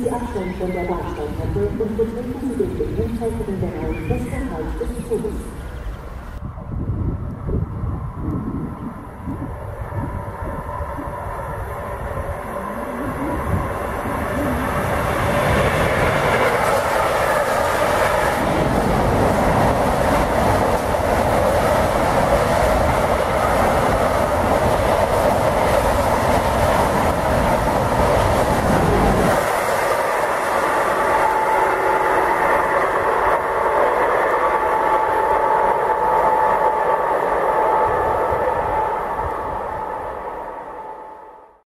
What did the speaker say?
Sie Abstand von der Bahnsteigkante und betreten Sie durch den Umzeitungen Bereich des Verhalts des Zuges.